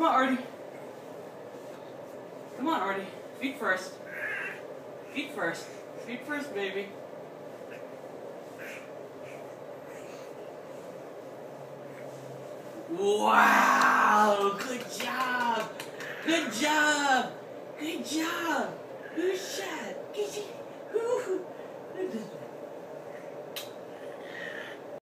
Come on, Artie. Come on, Artie. Feet first. Feet first. Feet first, baby. Wow! Good job! Good job! Good job!